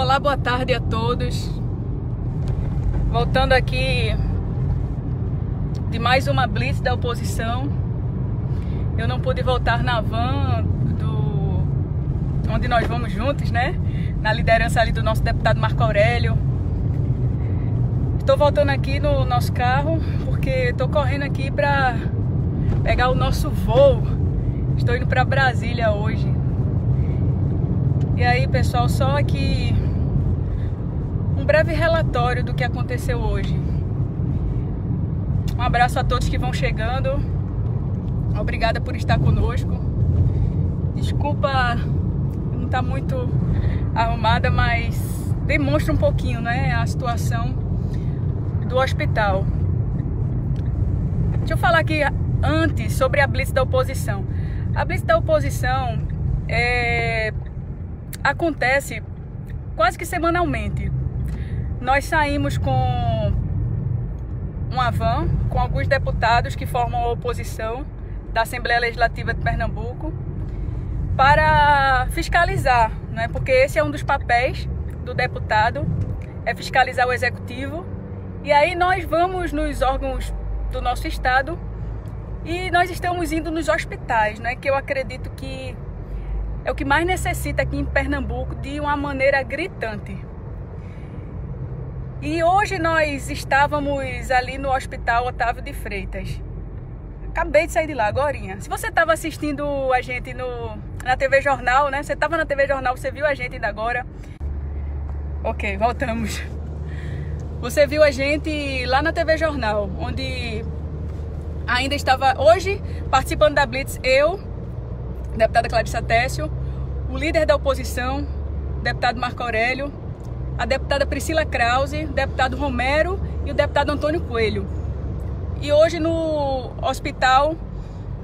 Olá, boa tarde a todos. Voltando aqui de mais uma blitz da oposição. Eu não pude voltar na van do onde nós vamos juntos, né? Na liderança ali do nosso deputado Marco Aurélio. Estou voltando aqui no nosso carro porque estou correndo aqui para pegar o nosso voo. Estou indo para Brasília hoje. E aí, pessoal, só um breve relatório do que aconteceu hoje. Um abraço a todos que vão chegando. Obrigada por estar conosco. Desculpa não estar tá muito arrumada, mas demonstra um pouquinho, né, a situação do hospital. Deixa eu falar aqui antes sobre a blitz da oposição. A blitz da oposição é, acontece quase que semanalmente. Nós saímos com uma van com alguns deputados que formam a oposição da Assembleia Legislativa de Pernambuco para fiscalizar, né? porque esse é um dos papéis do deputado, é fiscalizar o executivo. E aí nós vamos nos órgãos do nosso estado e nós estamos indo nos hospitais, né? que eu acredito que é o que mais necessita aqui em Pernambuco de uma maneira gritante. E hoje nós estávamos ali no Hospital Otávio de Freitas. Acabei de sair de lá agora. Se você estava assistindo a gente no, na TV Jornal, né? Você estava na TV Jornal, você viu a gente ainda agora. Ok, voltamos. Você viu a gente lá na TV Jornal, onde ainda estava hoje participando da Blitz eu, deputada Clarissa Técio, o líder da oposição, deputado Marco Aurélio, a deputada Priscila Krause, o deputado Romero e o deputado Antônio Coelho. E hoje no hospital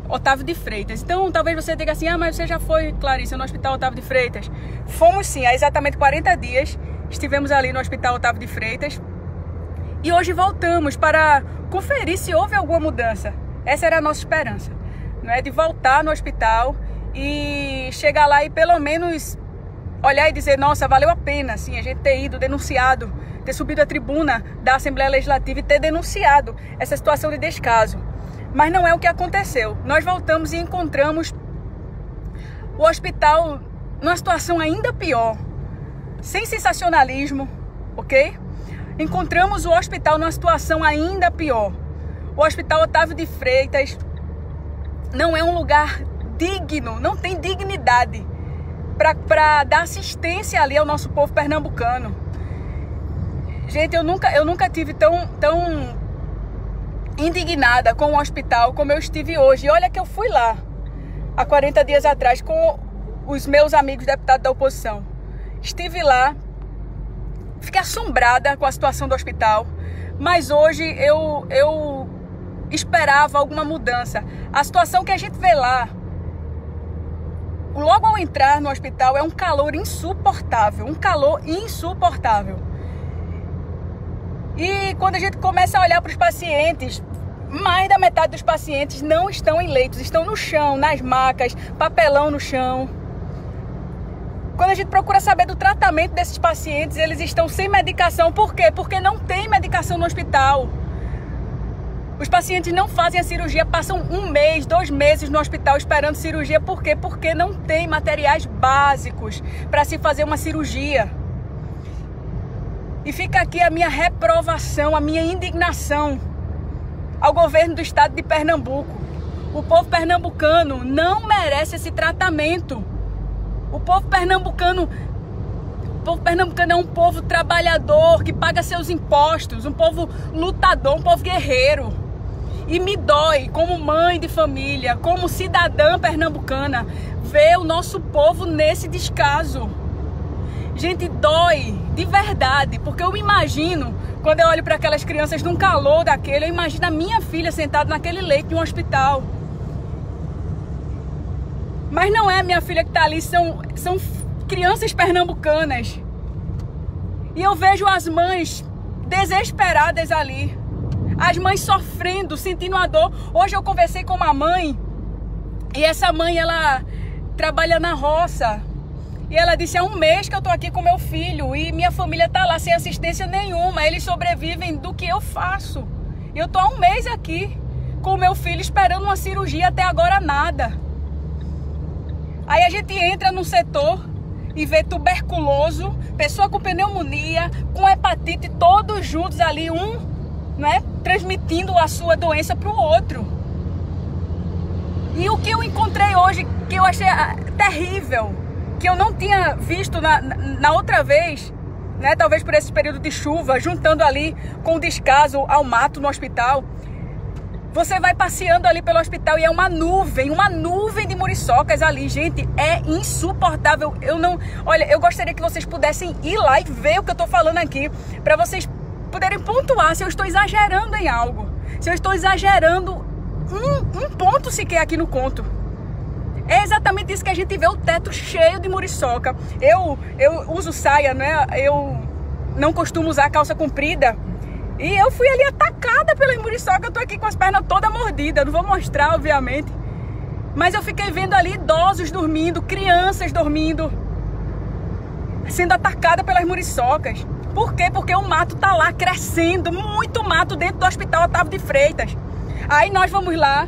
Otávio de Freitas. Então, talvez você diga assim: ah, mas você já foi, Clarissa, no Hospital Otávio de Freitas? Fomos sim, há exatamente 40 dias estivemos ali no Hospital Otávio de Freitas. E hoje voltamos para conferir se houve alguma mudança. Essa era a nossa esperança, não é? De voltar no hospital e chegar lá e pelo menos olhar e dizer, nossa, valeu a pena, assim, a gente ter ido, denunciado, ter subido a tribuna da Assembleia Legislativa e ter denunciado essa situação de descaso. Mas não é o que aconteceu. Nós voltamos e encontramos o hospital numa situação ainda pior, sem sensacionalismo, ok? Encontramos o hospital numa situação ainda pior. O Hospital Otávio de Freitas não é um lugar digno, não tem dignidade para dar assistência ali ao nosso povo pernambucano. Gente, eu nunca, eu nunca tive tão, tão indignada com o hospital como eu estive hoje. E olha que eu fui lá há 40 dias atrás com os meus amigos deputados da oposição. Estive lá, fiquei assombrada com a situação do hospital, mas hoje eu, eu esperava alguma mudança. A situação que a gente vê lá logo ao entrar no hospital é um calor insuportável, um calor insuportável. E quando a gente começa a olhar para os pacientes, mais da metade dos pacientes não estão em leitos, estão no chão, nas macas, papelão no chão. Quando a gente procura saber do tratamento desses pacientes, eles estão sem medicação. Por quê? Porque não tem medicação no hospital. Os pacientes não fazem a cirurgia, passam um mês, dois meses no hospital esperando cirurgia. Por quê? Porque não tem materiais básicos para se fazer uma cirurgia. E fica aqui a minha reprovação, a minha indignação ao governo do estado de Pernambuco. O povo pernambucano não merece esse tratamento. O povo pernambucano o povo pernambucano é um povo trabalhador que paga seus impostos, um povo lutador, um povo guerreiro. E me dói, como mãe de família, como cidadã pernambucana, ver o nosso povo nesse descaso. Gente, dói de verdade, porque eu imagino, quando eu olho para aquelas crianças num calor daquele, eu imagino a minha filha sentada naquele leito de um hospital. Mas não é a minha filha que está ali, são, são crianças pernambucanas. E eu vejo as mães desesperadas ali as mães sofrendo, sentindo a dor. Hoje eu conversei com uma mãe e essa mãe ela trabalha na roça E ela disse: há um mês que eu tô aqui com meu filho e minha família tá lá sem assistência nenhuma. Eles sobrevivem do que eu faço. Eu tô há um mês aqui com meu filho esperando uma cirurgia, até agora nada. Aí a gente entra no setor e vê tuberculoso, pessoa com pneumonia, com hepatite, todos juntos ali, um né, transmitindo a sua doença para o outro. E o que eu encontrei hoje, que eu achei ah, terrível, que eu não tinha visto na, na outra vez, né, talvez por esse período de chuva, juntando ali com o descaso ao mato no hospital, você vai passeando ali pelo hospital e é uma nuvem, uma nuvem de muriçocas ali, gente, é insuportável. Eu não, olha, eu gostaria que vocês pudessem ir lá e ver o que eu tô falando aqui, para vocês poderem pontuar se eu estou exagerando em algo, se eu estou exagerando um, um ponto sequer aqui no conto. É exatamente isso que a gente vê, o teto cheio de muriçoca. Eu, eu uso saia, né? Eu não costumo usar calça comprida. E eu fui ali atacada pela muriçoca. Eu tô aqui com as pernas toda mordidas. Não vou mostrar, obviamente. Mas eu fiquei vendo ali idosos dormindo, crianças dormindo, sendo atacada pelas muriçocas. Por quê? Porque o mato tá lá crescendo, muito mato dentro do Hospital Otávio de Freitas. Aí nós vamos lá,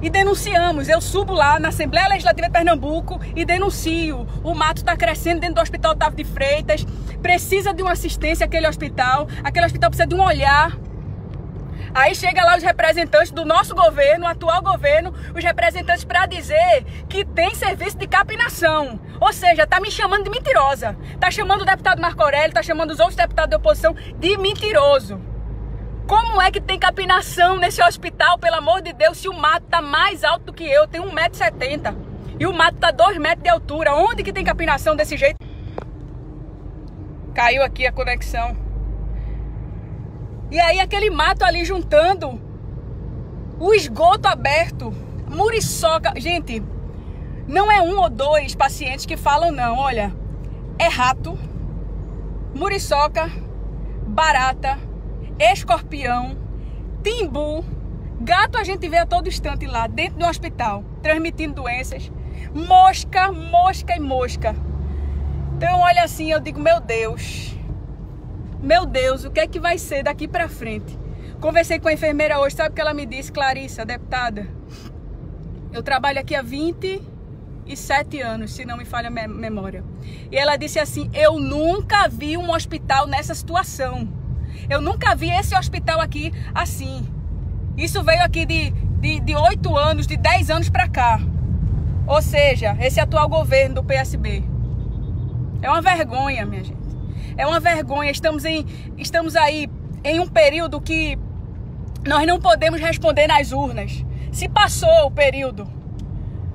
e denunciamos. Eu subo lá na Assembleia Legislativa de Pernambuco e denuncio. O mato está crescendo dentro do Hospital Otávio de Freitas. Precisa de uma assistência aquele hospital. Aquele hospital precisa de um olhar. Aí chega lá os representantes do nosso governo, atual governo, os representantes para dizer que tem serviço de capinação. Ou seja, tá me chamando de mentirosa. Tá chamando o deputado Marco Aurélio, tá chamando os outros deputados da oposição de mentiroso. Como é que tem capinação nesse hospital, pelo amor de Deus, se o mato tá mais alto do que eu, tem 1,70m. E o mato tá 2 metros de altura. Onde que tem capinação desse jeito? Caiu aqui a conexão. E aí aquele mato ali juntando o esgoto aberto, muriçoca. Gente, não é um ou dois pacientes que falam não, olha, é rato, muriçoca, barata, escorpião, timbu, gato a gente vê a todo instante lá dentro do hospital, transmitindo doenças, mosca, mosca e mosca. Então olha assim, eu digo, meu Deus, meu Deus, o que é que vai ser daqui para frente? Conversei com a enfermeira hoje, sabe o que ela me disse, Clarissa, deputada? Eu trabalho aqui há 27 anos, se não me falha a memória. E ela disse assim: Eu nunca vi um hospital nessa situação. Eu nunca vi esse hospital aqui assim. Isso veio aqui de, de, de 8 anos, de 10 anos para cá. Ou seja, esse atual governo do PSB. É uma vergonha, minha gente. É uma vergonha. Estamos, em, estamos aí em um período que nós não podemos responder nas urnas. Se passou o período.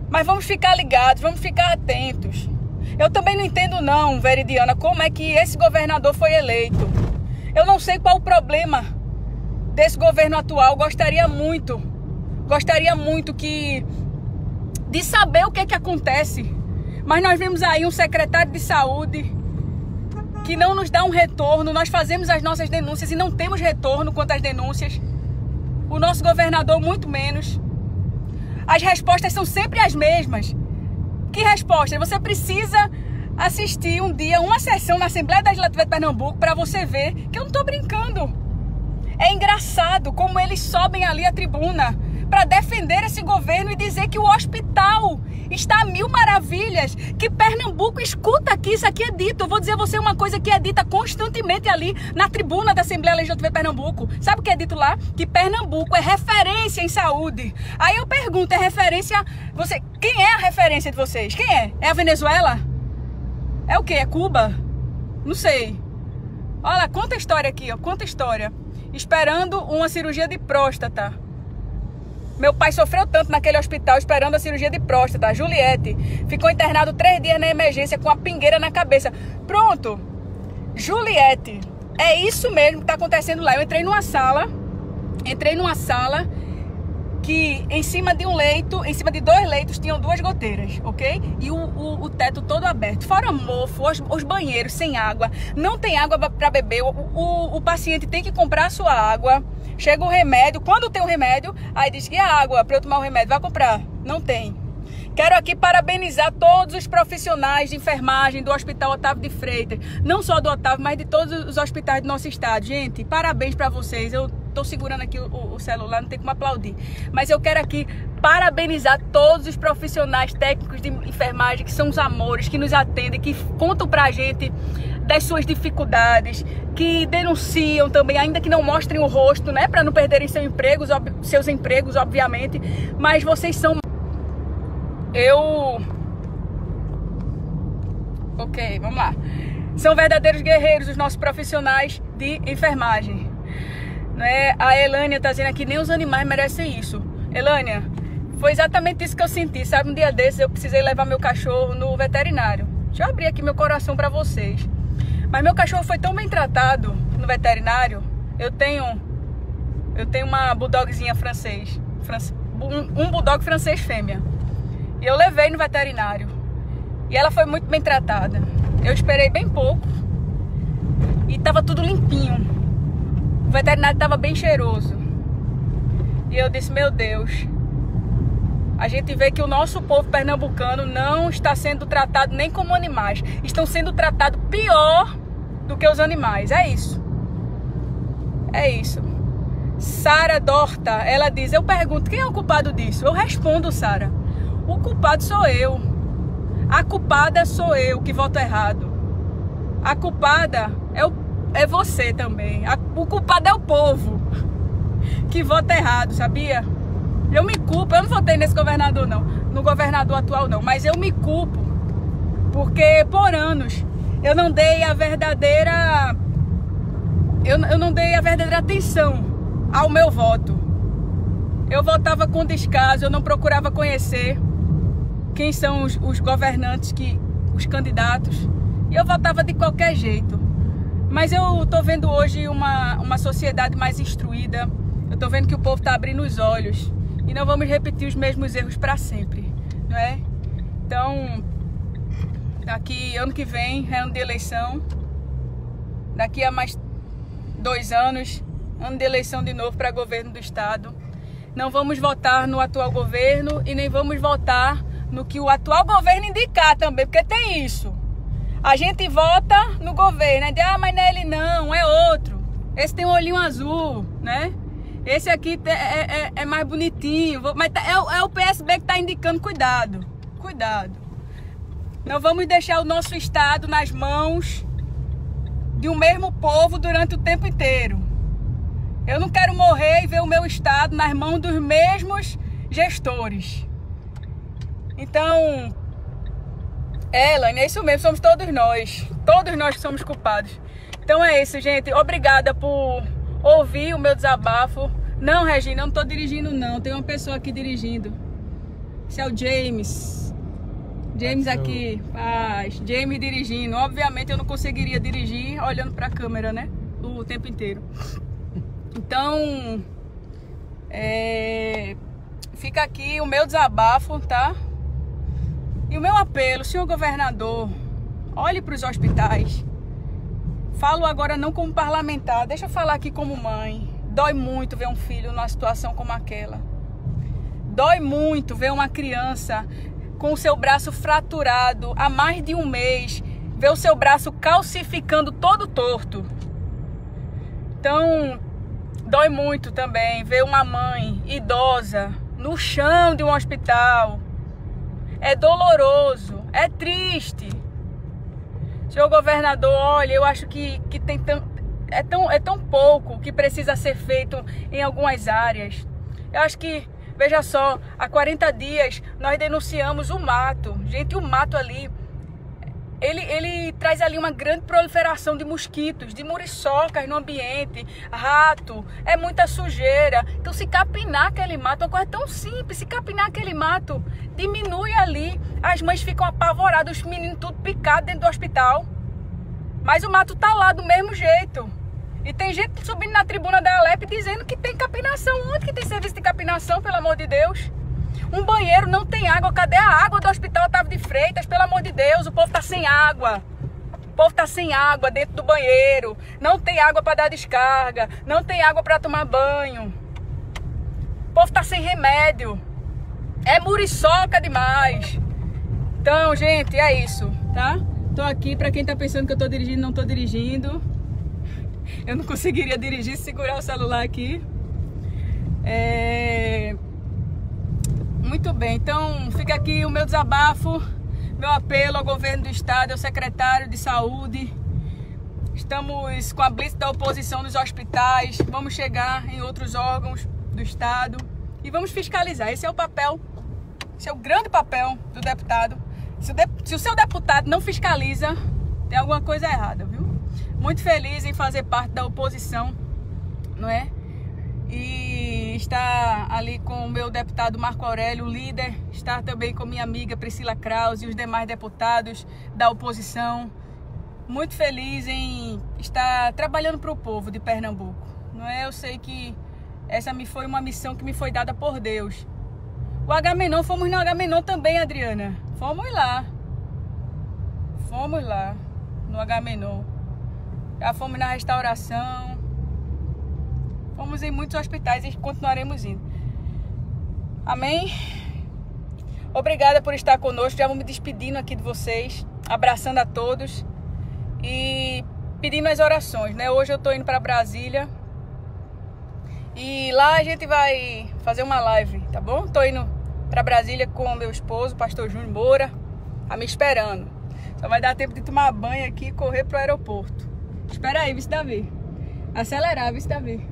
Mas vamos ficar ligados, vamos ficar atentos. Eu também não entendo não, Veridiana, como é que esse governador foi eleito. Eu não sei qual o problema desse governo atual. Gostaria muito, gostaria muito que de saber o que é que acontece. Mas nós vemos aí um secretário de saúde que não nos dá um retorno. Nós fazemos as nossas denúncias e não temos retorno quanto às denúncias. O nosso governador muito menos. As respostas são sempre as mesmas. Que resposta? Você precisa assistir um dia uma sessão na Assembleia Legislativa de Pernambuco para você ver que eu não estou brincando. É engraçado como eles sobem ali a tribuna para defender esse governo e dizer que o hospital está a mil maravilhas, que Pernambuco escuta aqui, isso aqui é dito. Eu vou dizer a você uma coisa que é dita constantemente ali na tribuna da Assembleia Legislativa de Pernambuco. Sabe o que é dito lá? Que Pernambuco é referência em saúde. Aí eu pergunto, é referência. Você, quem é a referência de vocês? Quem é? É a Venezuela? É o que? É Cuba? Não sei. Olha, conta a história aqui, ó. Conta a história. Esperando uma cirurgia de próstata. Meu pai sofreu tanto naquele hospital esperando a cirurgia de próstata. Juliette ficou internado três dias na emergência com a pingueira na cabeça. Pronto. Juliette. É isso mesmo que está acontecendo lá. Eu entrei numa sala. Entrei numa sala que em cima de um leito, em cima de dois leitos, tinham duas goteiras, ok? E o, o, o teto todo aberto. Fora mofo, os, os, banheiros sem água, não tem água para beber. O, o, o, paciente tem que comprar a sua água. Chega o remédio, quando tem o remédio, aí diz que a água para eu tomar o remédio, vai comprar. Não tem. Quero aqui parabenizar todos os profissionais de enfermagem do Hospital Otávio de Freitas. Não só do Otávio, mas de todos os hospitais do nosso estado. Gente, parabéns para vocês. Eu tô segurando aqui o, o, celular, não tem como aplaudir. Mas eu quero aqui parabenizar todos os profissionais técnicos de enfermagem que são os amores, que nos atendem, que contam pra gente das suas dificuldades, que denunciam também, ainda que não mostrem o rosto, né, para não perderem seu empregos, seus empregos, obviamente, mas vocês são eu OK, vamos lá. São verdadeiros guerreiros os nossos profissionais de enfermagem. Né? A Elânia tá dizendo aqui nem os animais merecem isso. Elânia, foi exatamente isso que eu senti, sabe? Um dia desses eu precisei levar meu cachorro no veterinário. Deixa eu abrir aqui meu coração para vocês. Mas meu cachorro foi tão bem tratado no veterinário. Eu tenho eu tenho uma bulldogzinha francês, um bulldog francês fêmea. E eu levei no veterinário. E ela foi muito bem tratada. Eu esperei bem pouco. E tava tudo limpinho. O veterinário tava bem cheiroso. E eu disse: "Meu Deus, a gente vê que o nosso povo pernambucano não está sendo tratado nem como animais, estão sendo tratados pior do que os animais. É isso. É isso. Sara Dorta, ela diz: Eu pergunto, quem é o culpado disso? Eu respondo, Sara: O culpado sou eu. A culpada sou eu que voto errado. A culpada é, o, é você também. O culpado é o povo que vota errado, sabia? Eu me culpo, eu não votei nesse governador não, no governador atual não, mas eu me culpo porque por anos eu não dei a verdadeira eu, eu não dei a verdadeira atenção ao meu voto. Eu votava com descaso, eu não procurava conhecer quem são os, os governantes que os candidatos e eu votava de qualquer jeito. Mas eu estou vendo hoje uma, uma sociedade mais instruída. Eu estou vendo que o povo está abrindo os olhos e não vamos repetir os mesmos erros para sempre, não é? Então, daqui ano que vem é ano de eleição, daqui a mais dois anos, ano de eleição de novo para governo do estado. Não vamos votar no atual governo e nem vamos votar no que o atual governo indicar também, porque tem isso. A gente vota no governo, né? Ah, mas não é ele não, é outro. Esse tem um olhinho azul, né? Esse aqui é, é, é, é mais bonitinho. Mas é, é o PSB que está indicando. Cuidado. Cuidado. Não vamos deixar o nosso Estado nas mãos de um mesmo povo durante o tempo inteiro. Eu não quero morrer e ver o meu Estado nas mãos dos mesmos gestores. Então, Ellen, é isso mesmo, somos todos nós. Todos nós que somos culpados. Então é isso, gente. Obrigada por ouvir o meu desabafo. Não, Regina, eu não tô dirigindo não. Tem uma pessoa aqui dirigindo. Esse é o James. James aqui, paz. James dirigindo. Obviamente eu não conseguiria dirigir olhando para a câmera, né? O tempo inteiro. Então, é... fica aqui o meu desabafo, tá? E o meu apelo, senhor governador, olhe para os hospitais Falo agora não como parlamentar, deixa eu falar aqui como mãe. Dói muito ver um filho numa situação como aquela. Dói muito ver uma criança com o seu braço fraturado há mais de um mês, ver o seu braço calcificando todo torto. Então, dói muito também ver uma mãe idosa no chão de um hospital. É doloroso, é triste. Senhor governador, olha, eu acho que, que tem tão, é, tão, é tão pouco que precisa ser feito em algumas áreas. Eu acho que, veja só, há 40 dias nós denunciamos o mato. Gente, o mato ali ele, ele traz ali uma grande proliferação de mosquitos, de muriçocas no ambiente, rato, é muita sujeira. Então, se capinar aquele mato, é uma coisa tão simples, se capinar aquele mato, diminui ali, as mães ficam apavoradas, os meninos tudo picados dentro do hospital. Mas o mato tá lá do mesmo jeito. E tem gente subindo na tribuna da Alep dizendo que tem capinação. Onde que tem serviço de capinação, pelo amor de Deus? Um banheiro não tem água. Cadê a água do Hospital Otávio de Freitas? Pelo amor de Deus, o povo tá sem água. O povo tá sem água dentro do banheiro. Não tem água para dar descarga. Não tem água para tomar banho. O povo tá sem remédio. É muriçoca demais. Então, gente, é isso, tá? Tô aqui para quem tá pensando que eu tô dirigindo, não tô dirigindo. Eu não conseguiria dirigir se segurar o celular aqui. É... Muito bem, então fica aqui o meu desabafo, meu apelo ao governo do estado, ao secretário de saúde. Estamos com a blitz da oposição nos hospitais, vamos chegar em outros órgãos do estado e vamos fiscalizar. Esse é o papel, esse é o grande papel do deputado. Se o, de... Se o seu deputado não fiscaliza, tem alguma coisa errada, viu? Muito feliz em fazer parte da oposição, não é? e estar ali com o meu deputado Marco Aurélio, líder, estar também com minha amiga Priscila Kraus e os demais deputados da oposição. Muito feliz em estar trabalhando para o povo de Pernambuco. Não é? Eu sei que essa me foi uma missão que me foi dada por Deus. O Agamenon, fomos no Agamenon também, Adriana. Fomos lá. Fomos lá no Agamenon. Já fomos na restauração Fomos em muitos hospitais e continuaremos indo. Amém? Obrigada por estar conosco. Já vou me despedindo aqui de vocês, abraçando a todos e pedindo as orações, né? Hoje eu tô indo para Brasília e lá a gente vai fazer uma live, tá bom? Tô indo para Brasília com meu esposo, pastor Júnior Moura, tá me esperando. Só vai dar tempo de tomar banho aqui e correr pro aeroporto. Espera aí, vice Davi. Acelerar, vice Davi.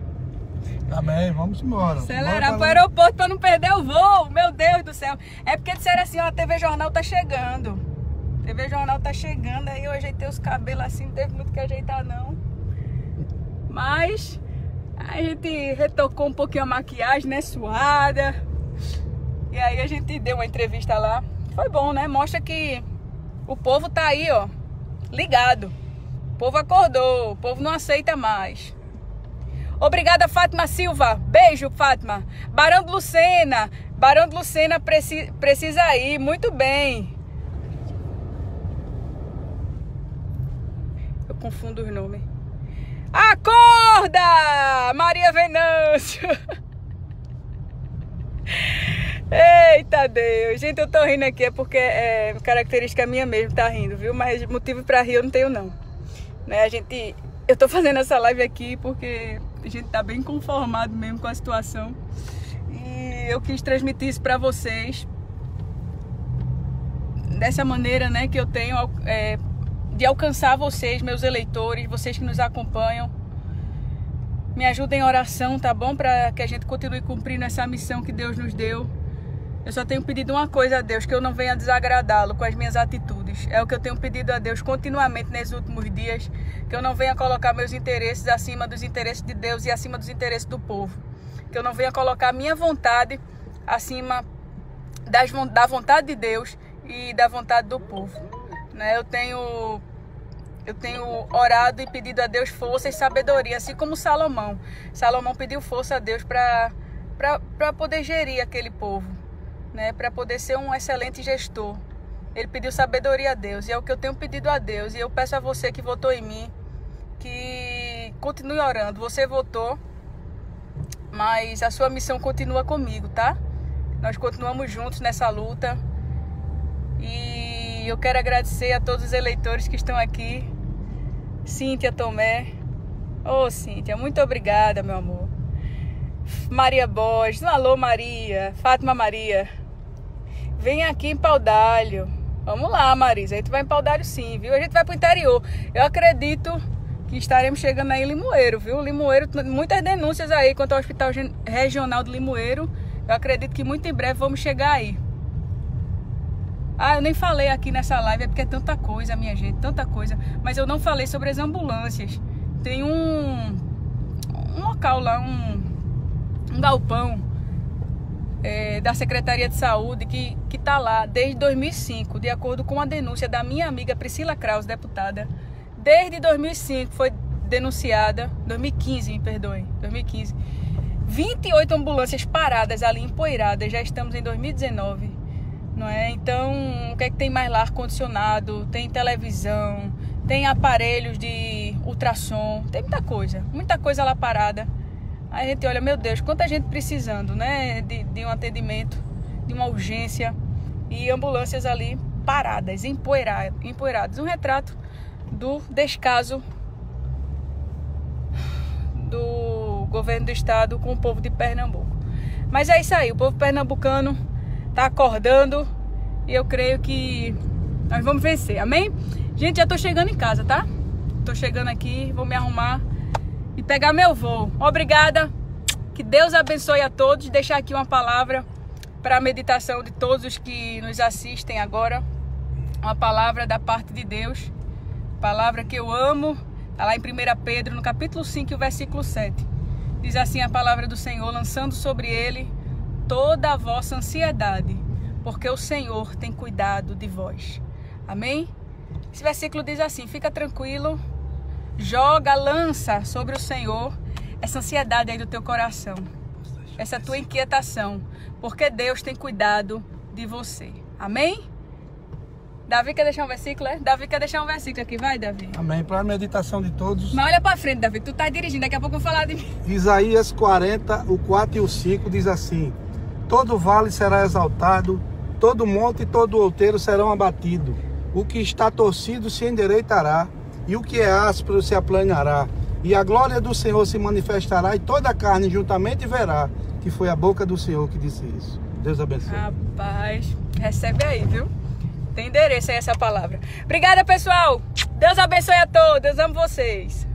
Tá bem, vamos embora. Acelerar pro aeroporto pra não perder o voo. Meu Deus do céu. É porque disseram assim, ó, a TV Jornal tá chegando. A TV Jornal tá chegando, aí eu ajeitei os cabelos assim, não teve muito que ajeitar não. Mas a gente retocou um pouquinho a maquiagem, né, suada. E aí a gente deu uma entrevista lá. Foi bom, né? Mostra que o povo tá aí, ó, ligado. O povo acordou, o povo não aceita mais. Obrigada, Fátima Silva. Beijo, Fátima. Barão de Lucena. Barão de Lucena preci precisa ir. Muito bem. Eu confundo os nomes. Acorda! Maria Venâncio. Eita Deus. Gente, eu tô rindo aqui é porque é característica minha mesmo, tá rindo, viu? Mas motivo para rir eu não tenho não. Né? A gente eu tô fazendo essa live aqui porque a gente tá bem conformado mesmo com a situação. E eu quis transmitir isso para vocês. Dessa maneira, né, que eu tenho é, de alcançar vocês, meus eleitores, vocês que nos acompanham. Me ajudem em oração, tá bom? Para que a gente continue cumprindo essa missão que Deus nos deu eu só tenho pedido uma coisa a Deus, que eu não venha desagradá-lo com as minhas atitudes. É o que eu tenho pedido a Deus continuamente nesses últimos dias, que eu não venha colocar meus interesses acima dos interesses de Deus e acima dos interesses do povo. Que eu não venha colocar minha vontade acima das, da vontade de Deus e da vontade do povo. Né? Eu tenho eu tenho orado e pedido a Deus força e sabedoria, assim como Salomão. Salomão pediu força a Deus para poder gerir aquele povo né, para poder ser um excelente gestor. Ele pediu sabedoria a Deus e é o que eu tenho pedido a Deus. E eu peço a você que votou em mim que continue orando. Você votou, mas a sua missão continua comigo, tá? Nós continuamos juntos nessa luta. E eu quero agradecer a todos os eleitores que estão aqui. Cíntia Tomé. Ô, oh, Cíntia, muito obrigada, meu amor. Maria Borges, alô Maria, Fátima Maria. Vem aqui em Paudalho. Vamos lá, Marisa. A gente vai em Paudalho sim, viu? A gente vai pro interior. Eu acredito que estaremos chegando aí em Limoeiro, viu? Limoeiro, muitas denúncias aí quanto ao Hospital Regional de Limoeiro. Eu acredito que muito em breve vamos chegar aí. Ah, eu nem falei aqui nessa live, é porque é tanta coisa, minha gente, tanta coisa. Mas eu não falei sobre as ambulâncias. Tem um, um local lá, um, um galpão é, da Secretaria de Saúde que está lá desde 2005, de acordo com a denúncia da minha amiga Priscila Kraus, deputada. Desde 2005 foi denunciada, 2015, me perdoem, 2015. 28 ambulâncias paradas ali, empoeiradas, já estamos em 2019, não é? Então, o que é que tem mais lá? Ar-condicionado, tem televisão, tem aparelhos de ultrassom, tem muita coisa, muita coisa lá parada. A gente olha, meu Deus, quanta gente precisando, né, de, de um atendimento de uma urgência e ambulâncias ali paradas, empoeiradas. Um retrato do descaso do governo do estado com o povo de Pernambuco. Mas é isso aí, o povo pernambucano está acordando e eu creio que nós vamos vencer, amém? Gente, já tô chegando em casa, tá? Tô chegando aqui, vou me arrumar e pegar meu voo. Obrigada, que Deus abençoe a todos. Deixar aqui uma palavra para a meditação de todos os que nos assistem agora. Uma palavra da parte de Deus, palavra que eu amo, está lá em 1 Pedro, no capítulo 5, versículo 7. Diz assim a palavra do Senhor, lançando sobre ele toda a vossa ansiedade, porque o Senhor tem cuidado de vós. Amém? Esse versículo diz assim: fica tranquilo, joga, lança sobre o Senhor essa ansiedade aí do teu coração, essa tua inquietação, porque Deus tem cuidado de você. Amém? Davi quer deixar um versículo, é? Davi quer deixar um versículo aqui, vai, Davi. Amém. Para a meditação de todos. Mas olha para frente, Davi, tu tá dirigindo, daqui a pouco eu vou falar de mim. Isaías 40, o 4 e o 5 diz assim: Todo vale será exaltado, todo monte e todo outeiro serão abatidos. O que está torcido se endireitará, e o que é áspero se aplanará. E a glória do Senhor se manifestará, e toda a carne juntamente verá que foi a boca do Senhor que disse isso. Deus abençoe. Rapaz, recebe aí, viu? Tem endereço aí essa palavra. Obrigada, pessoal. Deus abençoe a todos. Amo vocês.